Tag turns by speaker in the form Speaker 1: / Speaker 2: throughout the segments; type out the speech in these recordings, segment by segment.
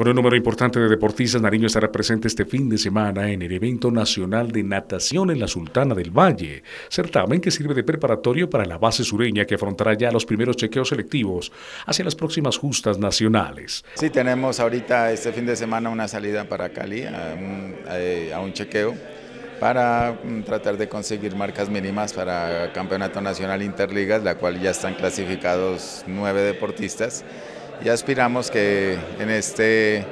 Speaker 1: Con un número importante de deportistas, Nariño estará presente este fin de semana en el evento nacional de natación en la Sultana del Valle, certamen que sirve de preparatorio para la base sureña que afrontará ya los primeros chequeos selectivos hacia las próximas justas nacionales.
Speaker 2: Sí, tenemos ahorita este fin de semana una salida para Cali a un, eh, a un chequeo para mm, tratar de conseguir marcas mínimas para Campeonato Nacional Interligas, la cual ya están clasificados nueve deportistas y aspiramos que en, este,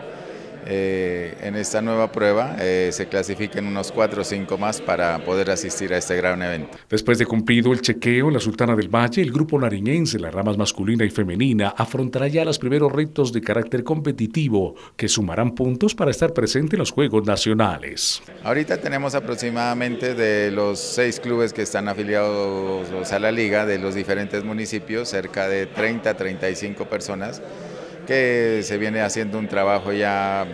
Speaker 2: eh, en esta nueva prueba eh, se clasifiquen unos cuatro o cinco más para poder asistir a este gran evento.
Speaker 1: Después de cumplido el chequeo en la Sultana del Valle, el grupo nariñense, las ramas masculina y femenina, afrontará ya los primeros retos de carácter competitivo que sumarán puntos para estar presente en los Juegos Nacionales.
Speaker 2: Ahorita tenemos aproximadamente de los seis clubes que están afiliados a la liga de los diferentes municipios, cerca de 30 35 personas que se viene haciendo un trabajo ya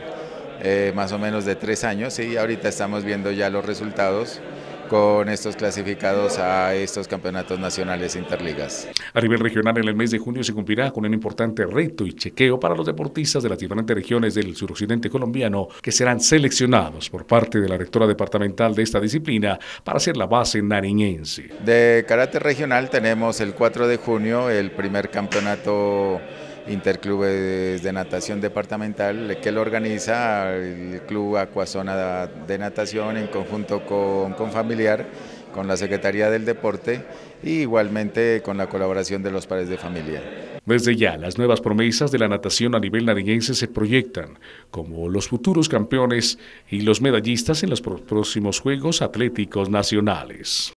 Speaker 2: eh, más o menos de tres años y ahorita estamos viendo ya los resultados con estos clasificados a estos campeonatos nacionales interligas.
Speaker 1: A nivel regional, en el mes de junio se cumplirá con un importante reto y chequeo para los deportistas de las diferentes regiones del suroccidente colombiano que serán seleccionados por parte de la rectora departamental de esta disciplina para ser la base nariñense.
Speaker 2: De carácter regional tenemos el 4 de junio el primer campeonato Interclubes de Natación Departamental que lo organiza el Club Acuazona de Natación en conjunto con, Familiar, con la Secretaría del Deporte y igualmente con la colaboración de los padres de familia.
Speaker 1: Desde ya, las nuevas promesas de la natación a nivel nariñense se proyectan como los futuros campeones y los medallistas en los próximos Juegos Atléticos Nacionales.